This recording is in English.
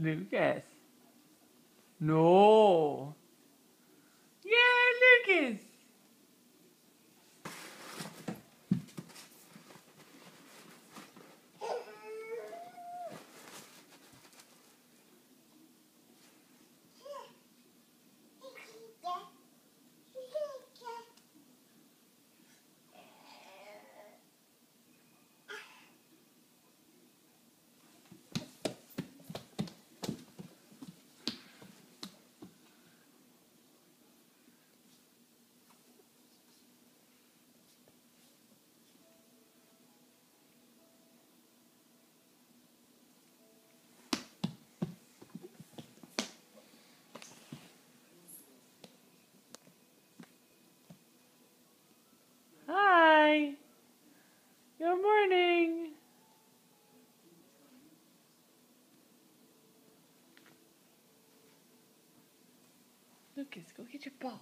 Lucas. No. Yeah, Lucas. Lucas, go get your ball.